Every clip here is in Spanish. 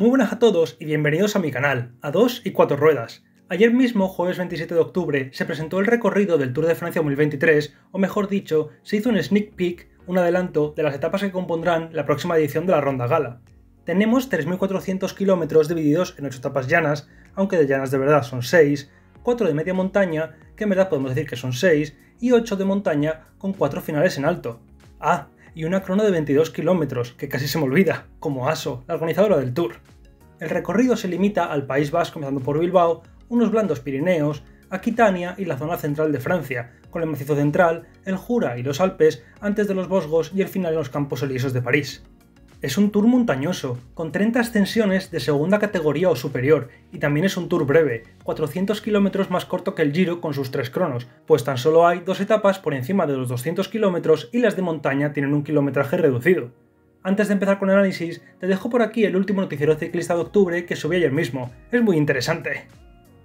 Muy buenas a todos y bienvenidos a mi canal, a 2 y 4 ruedas. Ayer mismo, jueves 27 de octubre, se presentó el recorrido del Tour de Francia 2023, o mejor dicho, se hizo un sneak peek, un adelanto de las etapas que compondrán la próxima edición de la Ronda Gala. Tenemos 3.400 kilómetros divididos en 8 etapas llanas, aunque de llanas de verdad son 6, 4 de media montaña, que en verdad podemos decir que son 6, y 8 de montaña con 4 finales en alto. Ah, y una crono de 22 kilómetros, que casi se me olvida, como ASO, la organizadora del Tour. El recorrido se limita al País Vasco, comenzando por Bilbao, unos blandos Pirineos, Aquitania y la zona central de Francia, con el macizo central, el Jura y los Alpes, antes de los Vosgos y el final en los Campos Elíseos de París. Es un tour montañoso, con 30 ascensiones de segunda categoría o superior, y también es un tour breve, 400 kilómetros más corto que el Giro con sus tres cronos, pues tan solo hay dos etapas por encima de los 200 kilómetros y las de montaña tienen un kilometraje reducido. Antes de empezar con el análisis, te dejo por aquí el último noticiero ciclista de octubre que subí ayer mismo, es muy interesante.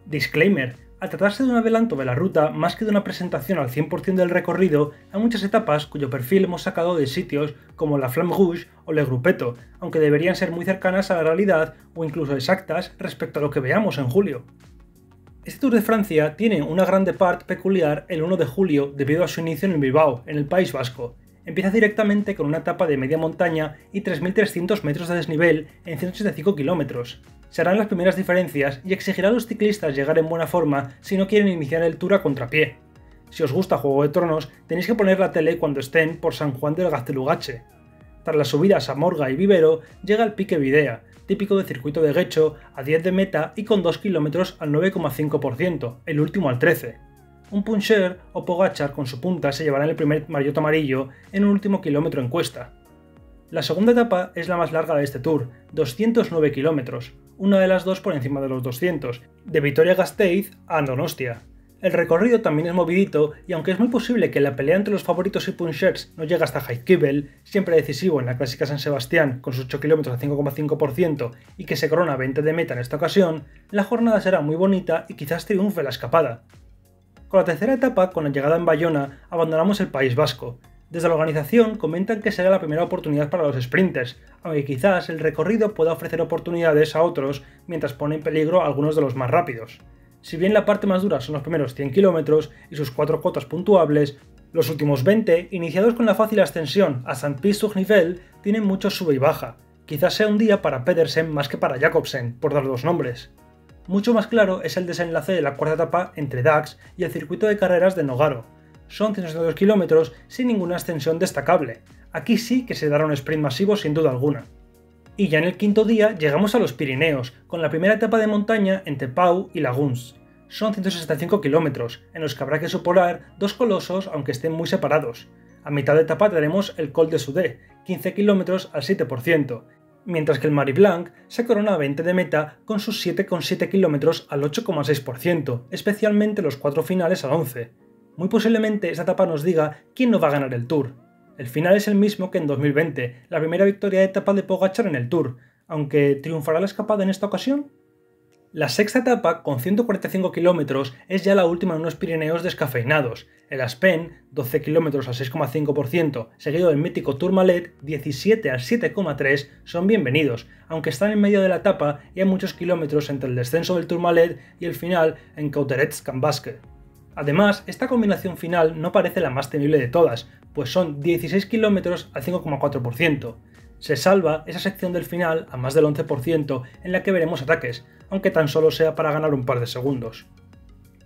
Disclaimer, al tratarse de un adelanto de la ruta más que de una presentación al 100% del recorrido, hay muchas etapas cuyo perfil hemos sacado de sitios como la Flamme Rouge o Le Grupeto, aunque deberían ser muy cercanas a la realidad o incluso exactas respecto a lo que veamos en julio. Este Tour de Francia tiene una grande parte peculiar el 1 de julio debido a su inicio en Bilbao, en el País Vasco. Empieza directamente con una etapa de media montaña y 3.300 metros de desnivel en 185 kilómetros, serán las primeras diferencias y exigirá a los ciclistas llegar en buena forma si no quieren iniciar el tour a contrapié. Si os gusta Juego de Tronos, tenéis que poner la tele cuando estén por San Juan del Gaztelugache. Tras las subidas a Morga y Vivero, llega el pique Videa, típico del circuito de Guecho, a 10 de meta y con 2 km al 9,5%, el último al 13. Un puncher o Pogachar con su punta se llevará el primer maillot amarillo en un último kilómetro en cuesta. La segunda etapa es la más larga de este tour, 209 kilómetros, una de las dos por encima de los 200, de Vitoria-Gasteiz a Donostia. El recorrido también es movidito y aunque es muy posible que la pelea entre los favoritos y punchers no llegue hasta Heidkibel, siempre decisivo en la clásica San Sebastián con sus 8 km a 5,5% y que se corona 20 de meta en esta ocasión, la jornada será muy bonita y quizás triunfe la escapada. Con la tercera etapa, con la llegada en Bayona, abandonamos el País Vasco, desde la organización comentan que será la primera oportunidad para los sprinters, aunque quizás el recorrido pueda ofrecer oportunidades a otros mientras pone en peligro a algunos de los más rápidos. Si bien la parte más dura son los primeros 100 km y sus cuatro cotas puntuables, los últimos 20, iniciados con la fácil ascensión a Saint-Pie-sur-Nivelle, tienen mucho sube y baja. Quizás sea un día para Pedersen más que para Jacobsen, por dar dos nombres. Mucho más claro es el desenlace de la cuarta etapa entre Dax y el circuito de carreras de Nogaro, son 162 kilómetros sin ninguna ascensión destacable. Aquí sí que se dará un sprint masivo sin duda alguna. Y ya en el quinto día llegamos a los Pirineos, con la primera etapa de montaña entre Pau y Laguns. Son 165 kilómetros, en los que habrá que superar dos colosos aunque estén muy separados. A mitad de etapa tenemos el Col de Sudé, 15 kilómetros al 7%, mientras que el Marie Blanc se corona a 20 de meta con sus 7,7 kilómetros al 8,6%, especialmente los cuatro finales al 11. Muy posiblemente esta etapa nos diga quién no va a ganar el Tour. El final es el mismo que en 2020, la primera victoria de etapa de Pogachar en el Tour, aunque ¿triunfará la escapada en esta ocasión? La sexta etapa, con 145 kilómetros, es ya la última en unos Pirineos descafeinados. El Aspen, 12 kilómetros al 6,5%, seguido del mítico Tourmalet, 17 al 7,3%, son bienvenidos, aunque están en medio de la etapa y hay muchos kilómetros entre el descenso del Tourmalet y el final en Cauterets-Cambasque. Además, esta combinación final no parece la más temible de todas, pues son 16 km al 5,4%. Se salva esa sección del final a más del 11% en la que veremos ataques, aunque tan solo sea para ganar un par de segundos.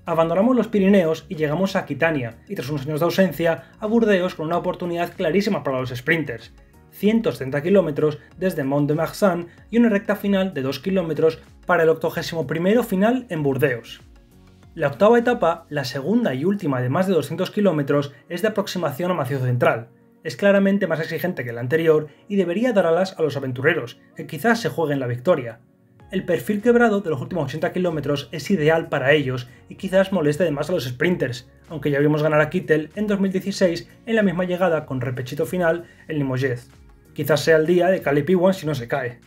Abandonamos los Pirineos y llegamos a Aquitania, y tras unos años de ausencia, a Burdeos con una oportunidad clarísima para los sprinters. 170 km desde Mont de Marsan y una recta final de 2 km para el 81 final en Burdeos. La octava etapa, la segunda y última de más de 200 kilómetros, es de aproximación a Macizo Central. Es claramente más exigente que la anterior y debería dar alas a los aventureros, que quizás se jueguen la victoria. El perfil quebrado de los últimos 80 kilómetros es ideal para ellos y quizás moleste además a los sprinters, aunque ya vimos ganar a Kittel en 2016 en la misma llegada con repechito final en Limoges. Quizás sea el día de Cali Piwan si no se cae.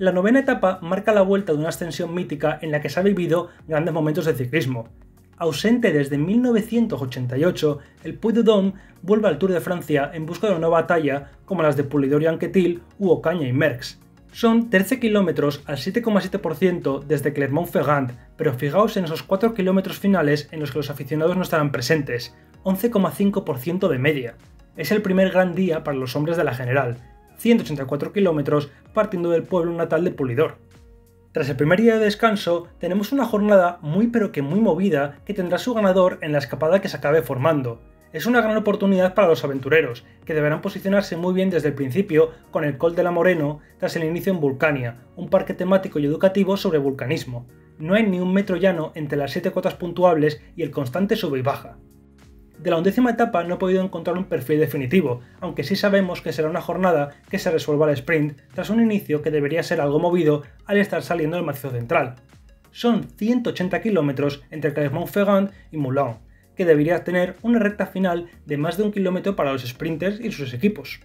La novena etapa marca la vuelta de una ascensión mítica en la que se han vivido grandes momentos de ciclismo. Ausente desde 1988, el Puy de Dôme vuelve al Tour de Francia en busca de una nueva batalla como las de Pulidor y Anquetil u Ocaña y Merckx. Son 13 kilómetros al 7,7% desde Clermont-Ferrand, pero fijaos en esos 4 kilómetros finales en los que los aficionados no estarán presentes, 11,5% de media. Es el primer gran día para los hombres de la general, 184 kilómetros partiendo del pueblo natal de Pulidor. Tras el primer día de descanso, tenemos una jornada muy pero que muy movida que tendrá su ganador en la escapada que se acabe formando. Es una gran oportunidad para los aventureros, que deberán posicionarse muy bien desde el principio con el Col de la Moreno tras el inicio en Vulcania, un parque temático y educativo sobre vulcanismo. No hay ni un metro llano entre las siete cotas puntuables y el constante sube y baja. De la undécima etapa no he podido encontrar un perfil definitivo, aunque sí sabemos que será una jornada que se resuelva al sprint tras un inicio que debería ser algo movido al estar saliendo del macizo central. Son 180 kilómetros entre Clermont-Ferrand y Moulins, que debería tener una recta final de más de un kilómetro para los sprinters y sus equipos.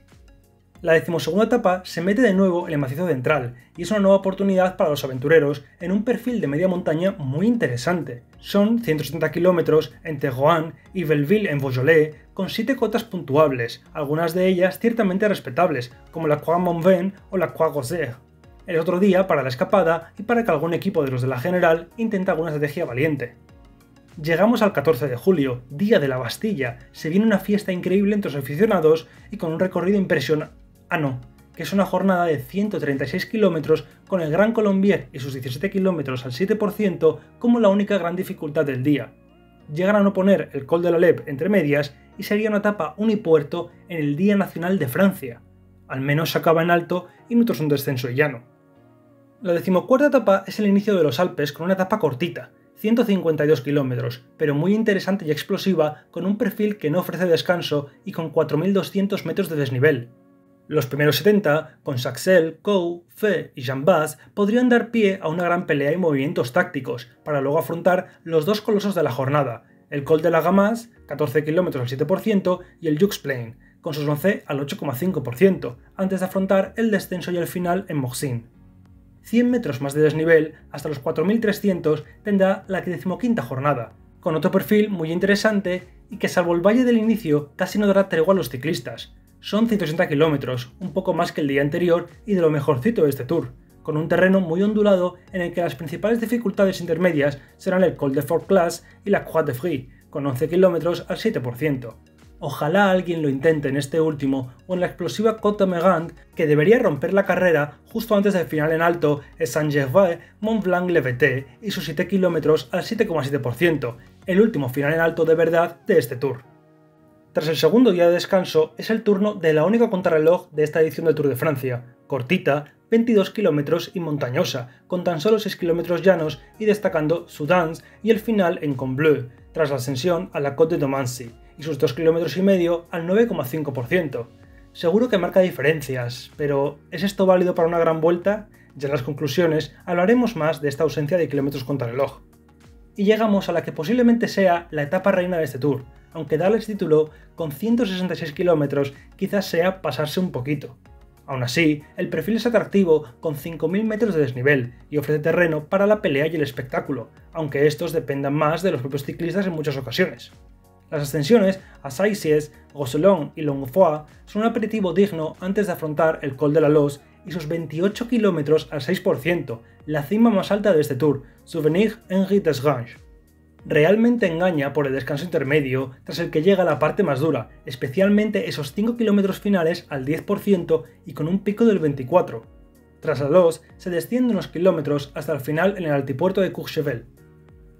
La decimosegunda etapa se mete de nuevo en el macizo central y es una nueva oportunidad para los aventureros en un perfil de media montaña muy interesante. Son 170 kilómetros entre Rouen y Belleville en Beaujolais con 7 cotas puntuables, algunas de ellas ciertamente respetables, como la Croix Montvin o la Croix Rosée. El otro día para la escapada y para que algún equipo de los de la General intente alguna estrategia valiente. Llegamos al 14 de julio, día de la Bastilla. Se viene una fiesta increíble entre los aficionados y con un recorrido impresionante Ah, que es una jornada de 136 kilómetros con el Gran Colombier y sus 17 kilómetros al 7% como la única gran dificultad del día. Llegan a no poner el Col de la Lep entre medias y sería una etapa unipuerto en el Día Nacional de Francia. Al menos se acaba en alto y no es un descenso y llano. La decimocuarta etapa es el inicio de los Alpes con una etapa cortita, 152 kilómetros, pero muy interesante y explosiva con un perfil que no ofrece descanso y con 4.200 metros de desnivel, los primeros 70, con Saxel, Kou, Fe y Jambaz, podrían dar pie a una gran pelea y movimientos tácticos, para luego afrontar los dos colosos de la jornada, el Col de la Gamas, 14 km al 7%, y el Jux Plain, con sus 11 al 8,5%, antes de afrontar el descenso y el final en Moxin. 100 metros más de desnivel, hasta los 4.300, tendrá la 15 jornada, con otro perfil muy interesante y que salvo el valle del inicio casi no dará tregua a los ciclistas, son 160 kilómetros, un poco más que el día anterior y de lo mejorcito de este tour, con un terreno muy ondulado en el que las principales dificultades intermedias serán el Col de Fort Class y la Croix de Free, con 11 kilómetros al 7%. Ojalá alguien lo intente en este último o en la explosiva Côte Megant que debería romper la carrera justo antes del final en alto es Saint-Gervais Mont Blanc Leveté y sus 7 kilómetros al 7,7%, el último final en alto de verdad de este tour. Tras el segundo día de descanso, es el turno de la única contrarreloj de esta edición del Tour de Francia, cortita, 22 kilómetros y montañosa, con tan solo 6 kilómetros llanos y destacando Soudans y el final en Combleu, tras la ascensión a la Côte de Domancy, y sus 2 kilómetros y medio al 9,5%. Seguro que marca diferencias, pero ¿es esto válido para una gran vuelta? Ya en las conclusiones hablaremos más de esta ausencia de kilómetros contrarreloj. Y llegamos a la que posiblemente sea la etapa reina de este tour, aunque darles título con 166 kilómetros quizás sea pasarse un poquito. Aún así, el perfil es atractivo con 5.000 metros de desnivel y ofrece terreno para la pelea y el espectáculo, aunque estos dependan más de los propios ciclistas en muchas ocasiones. Las ascensiones a Saisies, Roselon y Longfoy son un aperitivo digno antes de afrontar el Col de la Los y sus 28 kilómetros al 6%, la cima más alta de este tour, Souvenir Henri Desgrange realmente engaña por el descanso intermedio tras el que llega la parte más dura, especialmente esos 5 kilómetros finales al 10% y con un pico del 24. Tras la los se desciende unos kilómetros hasta el final en el altipuerto de Courchevel.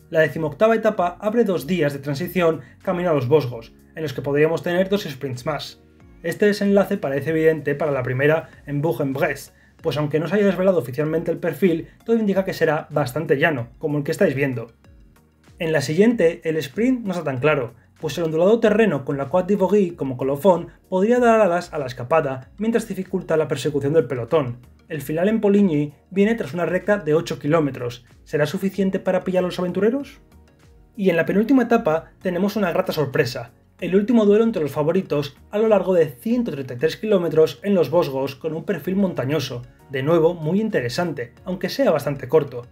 La decimoctava etapa abre dos días de transición camino a los Bosgos, en los que podríamos tener dos sprints más. Este desenlace parece evidente para la primera en Bourg-en-Bresse, pues aunque no se haya desvelado oficialmente el perfil, todo indica que será bastante llano, como el que estáis viendo. En la siguiente, el sprint no está tan claro, pues el ondulado terreno con la Quad de como colofón podría dar alas a la escapada mientras dificulta la persecución del pelotón. El final en Poligny viene tras una recta de 8 kilómetros. ¿Será suficiente para pillar a los aventureros? Y en la penúltima etapa tenemos una grata sorpresa, el último duelo entre los favoritos a lo largo de 133 kilómetros en los Bosgos con un perfil montañoso, de nuevo muy interesante, aunque sea bastante corto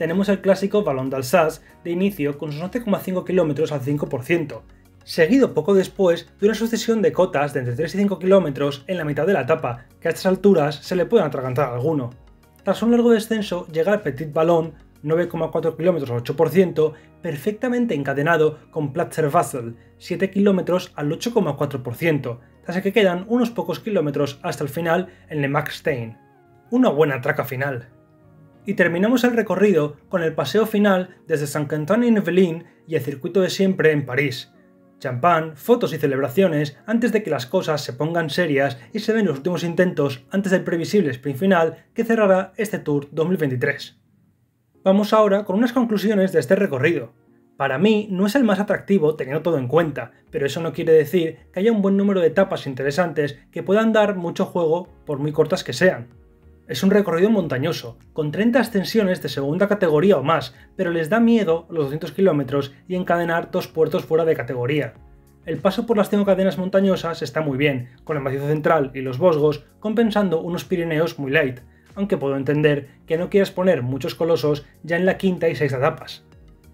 tenemos el clásico Ballon d'Alsace de inicio con sus 11,5 km al 5%, seguido poco después de una sucesión de cotas de entre 3 y 5 kilómetros en la mitad de la etapa, que a estas alturas se le pueden atragantar a alguno. Tras un largo descenso llega el Petit Ballon, 9,4 km al 8%, perfectamente encadenado con Platzerwasser, 7 km al 8,4%, tras que quedan unos pocos kilómetros hasta el final en Le Max-Stein. Una buena traca final. Y terminamos el recorrido con el paseo final desde Saint-Quentin-en-Yvelines y el circuito de siempre en París, champán, fotos y celebraciones antes de que las cosas se pongan serias y se den los últimos intentos antes del previsible sprint final que cerrará este Tour 2023. Vamos ahora con unas conclusiones de este recorrido. Para mí no es el más atractivo teniendo todo en cuenta, pero eso no quiere decir que haya un buen número de etapas interesantes que puedan dar mucho juego por muy cortas que sean. Es un recorrido montañoso, con 30 ascensiones de segunda categoría o más, pero les da miedo los 200 kilómetros y encadenar dos puertos fuera de categoría. El paso por las cinco cadenas montañosas está muy bien, con el macizo central y los Vosgos compensando unos Pirineos muy light, aunque puedo entender que no quieras poner muchos colosos ya en la quinta y sexta etapas.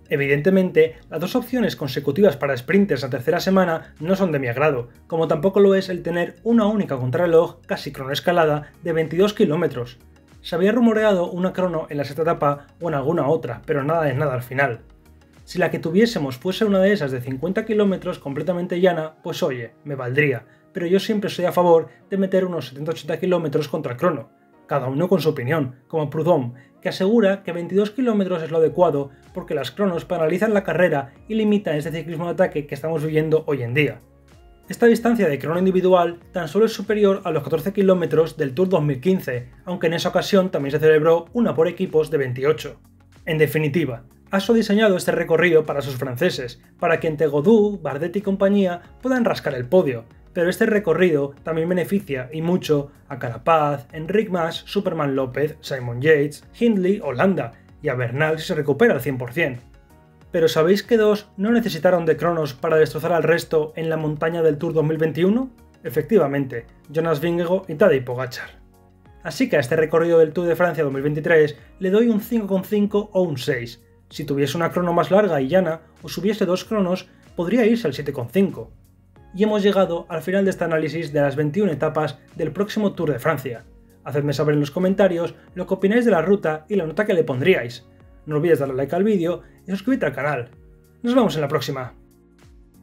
Evidentemente, las dos opciones consecutivas para sprinters la tercera semana no son de mi agrado, como tampoco lo es el tener una única contrarreloj casi cronoescalada de 22 km. Se había rumoreado una crono en la sexta etapa o en alguna otra, pero nada de nada al final. Si la que tuviésemos fuese una de esas de 50 km completamente llana, pues oye, me valdría, pero yo siempre soy a favor de meter unos 70-80 km contra crono, cada uno con su opinión, como Proudhon, que asegura que 22 km es lo adecuado porque las cronos paralizan la carrera y limitan ese ciclismo de ataque que estamos viviendo hoy en día. Esta distancia de crono individual tan solo es superior a los 14 km del Tour 2015, aunque en esa ocasión también se celebró una por equipos de 28. En definitiva, Aso ha diseñado este recorrido para sus franceses, para que entre Godou, Bardet y compañía puedan rascar el podio, pero este recorrido también beneficia y mucho a Carapaz, Enric Mas, Superman López, Simon Yates, Hindley, Holanda y a Bernal si se recupera al 100%. Pero ¿sabéis que dos no necesitaron de Cronos para destrozar al resto en la montaña del Tour 2021? Efectivamente, Jonas Vingegaard y Tadej Pogachar. Así que a este recorrido del Tour de Francia 2023 le doy un 5,5 o un 6. Si tuviese una crono más larga y llana, o subiese dos cronos, podría irse al 7,5 y hemos llegado al final de este análisis de las 21 etapas del próximo Tour de Francia. Hacedme saber en los comentarios lo que opináis de la ruta y la nota que le pondríais. No olvides darle like al vídeo y suscribirte al canal. Nos vemos en la próxima.